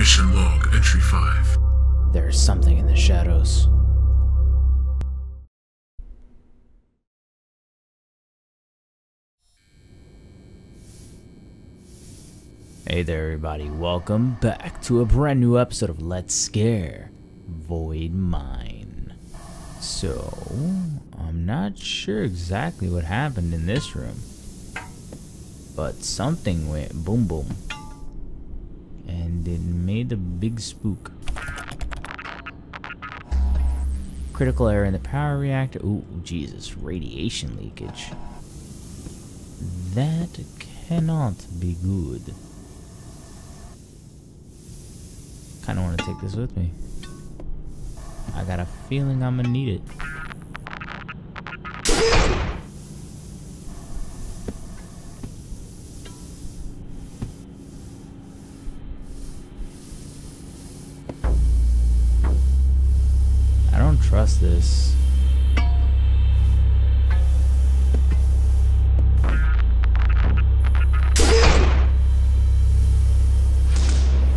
Mission log entry 5. There is something in the shadows. Hey there, everybody. Welcome back to a brand new episode of Let's Scare Void Mine. So, I'm not sure exactly what happened in this room, but something went boom boom, and it made a big spook. Critical error in the power reactor. Ooh, Jesus, radiation leakage. That cannot be good. Kind of want to take this with me. I got a feeling I'm gonna need it. Trust this.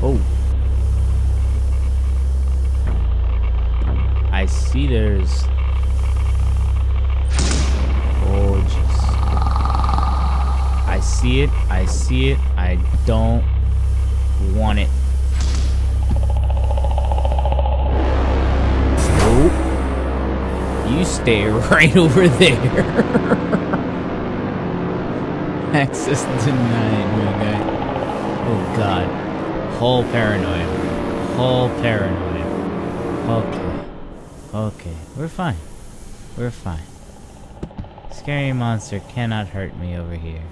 Oh. I see there's. Oh, jeez. I see it. I see it. I don't want it. You stay right over there. Access denied, my guy. Oh, God. Whole paranoia. Whole paranoia. Okay. Okay, we're fine. We're fine. Scary monster cannot hurt me over here.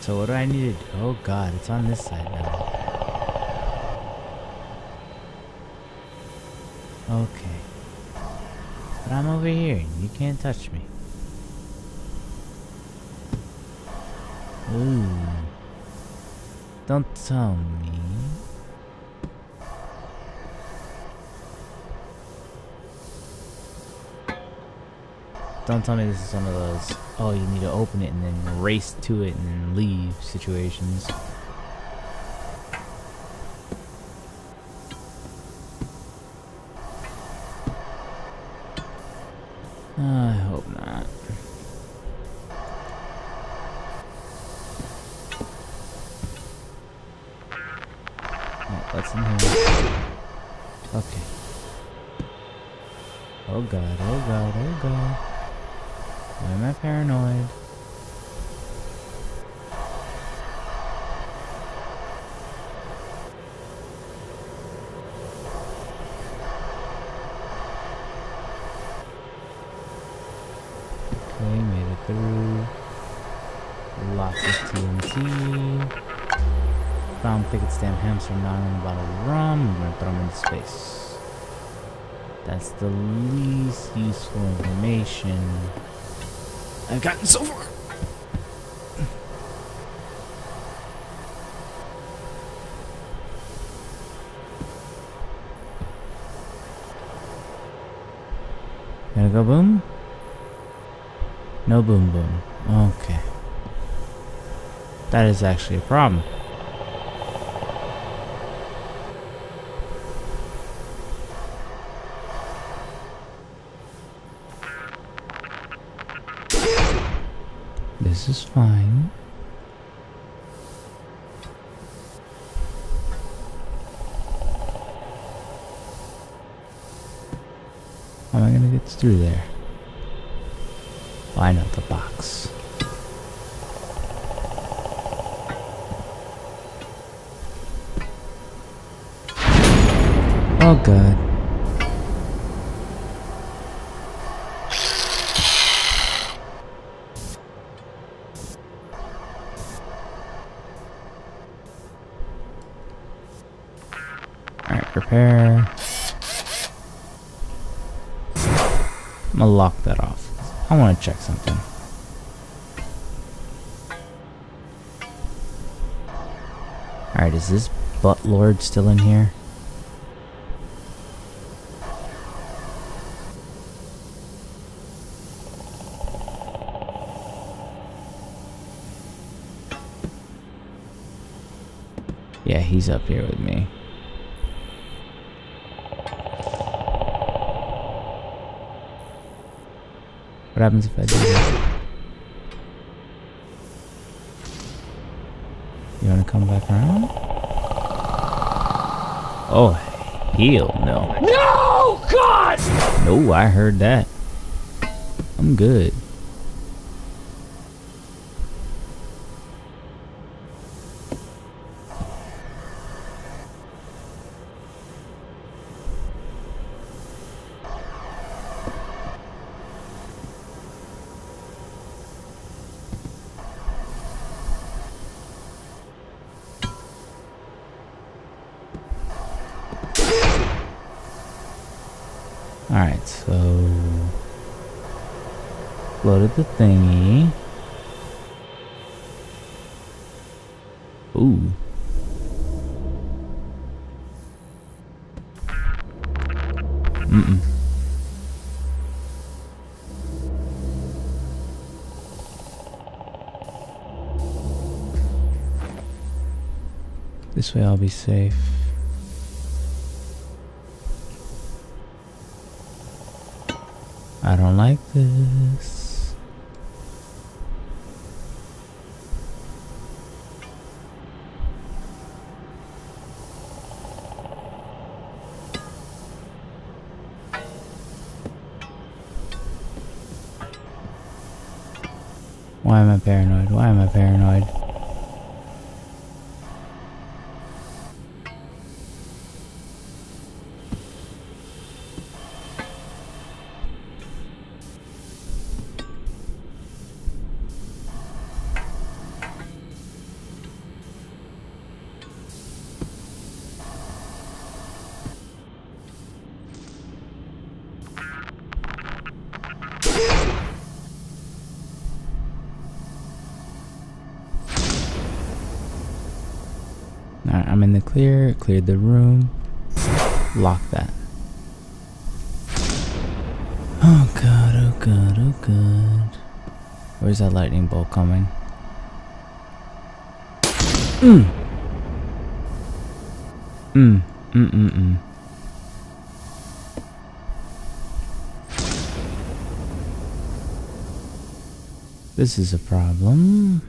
So what do I need to do? Oh god, it's on this side now. Okay. But I'm over here you can't touch me. Ooh. Don't tell me. Don't tell me this is one of those, oh, you need to open it and then race to it and leave situations. I Found picket stamp hamster nine in a bottle of rum. I'm gonna throw him into space. That's the least useful information I've gotten so far. Gotta go boom? No boom boom. Okay. That is actually a problem. This is fine. How am I gonna get through there? Why not the box. Oh god. Prepare. I'm gonna lock that off. I wanna check something. Alright, is this butt lord still in here? Yeah, he's up here with me. What happens if I do this? You wanna come back around? Oh, heal, no. No! God! No, I heard that. I'm good. Alright, so loaded the thingy. Ooh. Mm-mm. This way I'll be safe. Don't like this. Why am I paranoid? Why am I paranoid? I'm in the clear. Cleared the room. Lock that. Oh god, oh god, oh god. Where's that lightning bolt coming? Mm. Mm. Mm mm mm. This is a problem.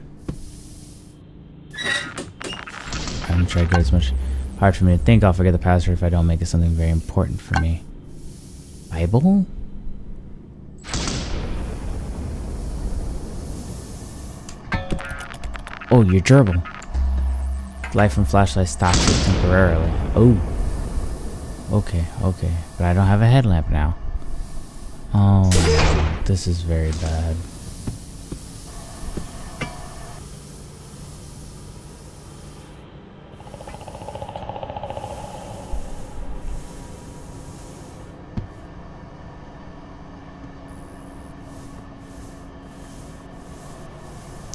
I'm gonna try to get as much hard for me to think. I'll forget the password if I don't make it something very important for me. Bible? Oh, your gerbil. Light from flashlight stops temporarily. Oh. Okay, okay. But I don't have a headlamp now. Oh, this is very bad.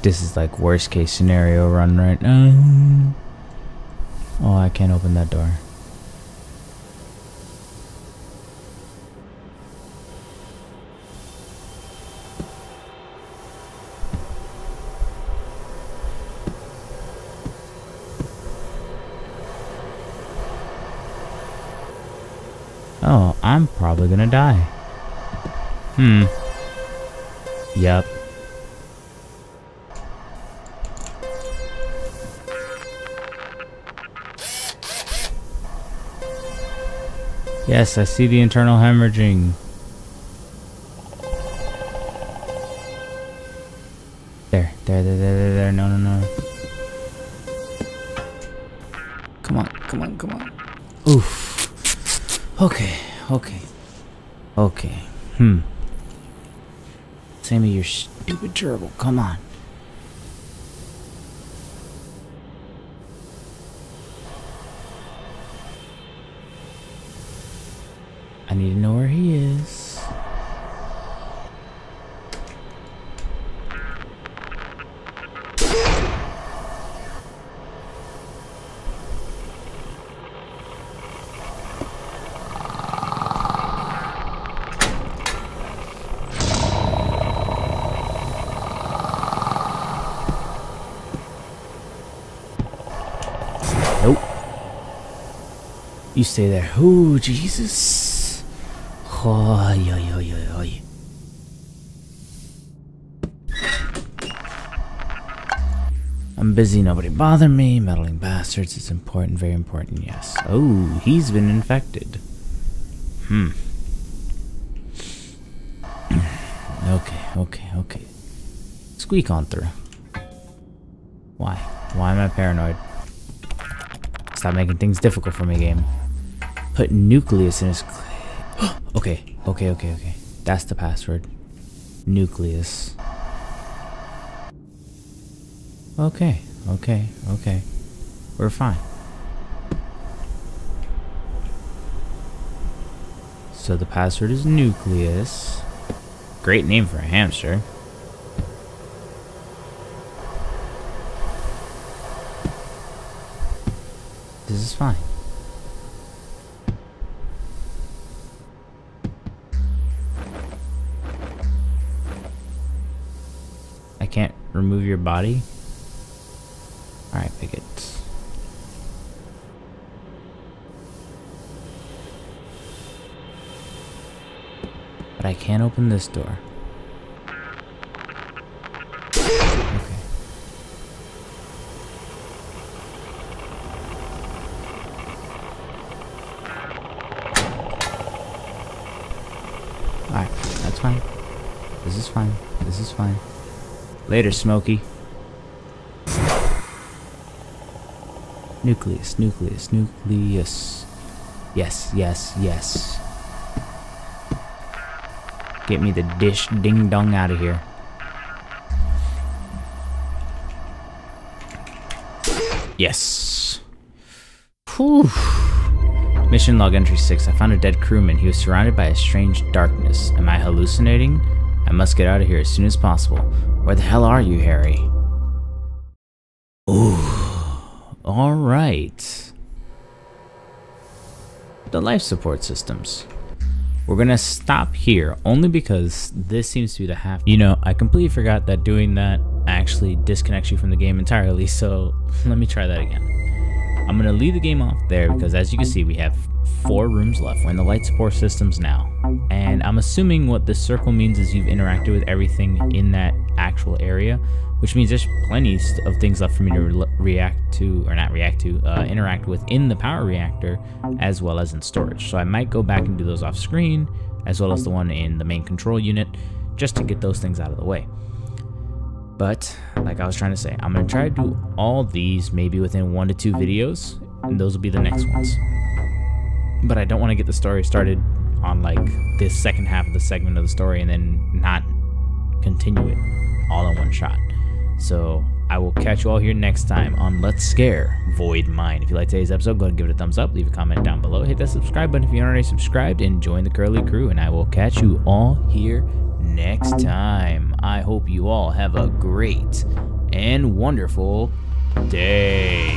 This is like worst case scenario run right now. Oh, I can't open that door. Oh, I'm probably gonna die. Hmm. Yep. Yes, I see the internal hemorrhaging. There, there, there, there, there, there. No, no, no. Come on, come on, come on. Oof. Okay, okay. Okay. Hmm. Same with your stupid gerbil. Come on. I need to know where he is. Nope. You stay there. Oh, Jesus. Oh, yo, yo, yo, yo. I'm busy, nobody bother me. Meddling bastards, it's important, very important, yes. Oh, he's been infected. Hmm. okay, okay, okay. Squeak on through. Why? Why am I paranoid? Stop making things difficult for me, game. Put nucleus in his... okay, okay, okay, okay. That's the password. Nucleus. Okay, okay, okay. We're fine. So the password is nucleus. Great name for a hamster. This is fine. Remove your body? Alright, bigots. But I can't open this door. Alright, that's fine. This is fine. This is fine. Later, Smokey. Nucleus, nucleus, nucleus. Yes, yes, yes. Get me the dish ding dong out of here. Yes. Whew. Mission log entry 6. I found a dead crewman. He was surrounded by a strange darkness. Am I hallucinating? I must get out of here as soon as possible. Where the hell are you, Harry? Ooh. Alright. The life support systems. We're gonna stop here only because this seems to be the half. You know, I completely forgot that doing that actually disconnects you from the game entirely, so let me try that again. I'm gonna leave the game off there because as you can see, we have four rooms left. We're in the light support systems now. And I'm assuming what this circle means is you've interacted with everything in that actual area, which means there's plenty of things left for me to re react to, or not react to, uh, interact with in the power reactor, as well as in storage. So I might go back and do those off screen, as well as the one in the main control unit, just to get those things out of the way. But, like I was trying to say, I'm going to try to do all these maybe within one to two videos, and those will be the next ones. But I don't want to get the story started on like this second half of the segment of the story and then not continue it all in one shot. So I will catch you all here next time on Let's Scare Void Mine. If you like today's episode, go ahead and give it a thumbs up, leave a comment down below, hit that subscribe button if you aren't already subscribed, and join the Curly Crew. And I will catch you all here next time. I hope you all have a great and wonderful day.